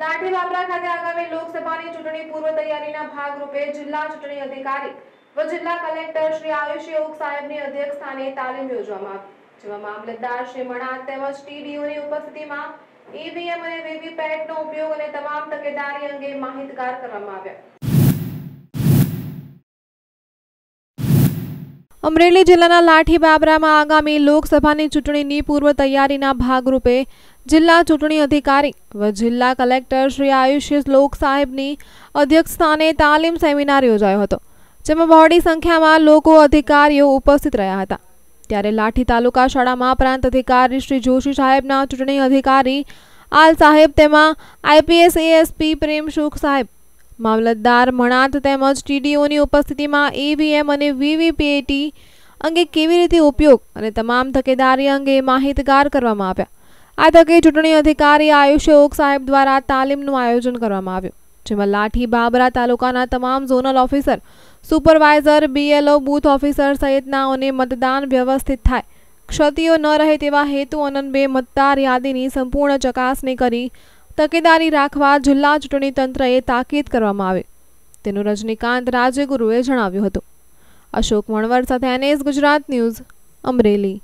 લાઠી ખાતે આગામી લોકસભાની ચૂંટણી પૂર્વ તૈયારીના ભાગરૂપે જિલ્લા ચૂંટણી અધિકારી વ જિલ્લા કલેક્ટર શ્રી આયુષી ઓક સાહેબની અધ્યક્ષસ્થાને તાલીમ યોજવામાં આવી. જેમાં મામલતદાર શ્રી મણા તેમજ ટીડીઓની ઉપસ્થિતિમાં ઈવીએમ અને વીવીપેટનો ઉપયોગ અને તમામ તકેદારી અંગે માહિતગાર કરવામાં આવ્યા. અમરેલી જિલ્લાના લાઠી બાબરામાં આગામી લોકસભાની ચૂંટણીની પૂર્વ તૈયારીના ભાગરૂપે જિલ્લા ચૂંટણી અધિકારી વ જિલ્લા કલેક્ટર શ્રી આયુષ્ય લોક સાહેબની અધ્યક્ષસ્થાને તાલીમ સેમિનાર યોજાયો હતો, જેમાં બહોળી સંખ્યામાં લોકો અધિકારીઓ ઉપસ્થિત રહ્યા હતા. ત્યારે લાઠી તાલુકા શાળામાં પ્રાંત અધિકારી શ્રી જોશી સાહેબના ચૂંટણી અધિકારી આલ સાહેબ, તેમાં આઈપીએસ, એએસપી પ્રેમ સુખ સાહેબ મામલતદાર મણાત તેમજ ટીડીઓની ઉપસ્થિતિમાં ઈવીએમ અને વીવીપીએટી અંગે કેવી રીતે ઉપયોગ અને તમામ તકેદારી અંગે માહિતગાર કરવામાં આવ્યા. આ તકે ચૂંટણી અધિકારી આયુષ ઓક સાહેબ દ્વારા તાલીમનું આયોજન કરવામાં આવ્યું, જેમાં લાઠી બાબરા તાલુકાના તમામ zonal officer, supervisor, BLO, booth officer સહિતનાઓને મતદાન વ્યવસ્થિત થાય. ક્ષતિઓ ન રહે તેવા હેતુ અનંતબે મતદાર યાદીની સંપૂર્ણ ચકાસણી કરી તકેદારી રાખવા જિલ્લા ચૂંટણી તંત્રએ તાકીદ કરવામાં આવી. તેનું રજનીકાંત રાજ્યગુરુએ જણાવ્યું હતું. અશોક મણવર સાથે એનએસ ગુજરાત ન્યૂઝ, અમરેલી.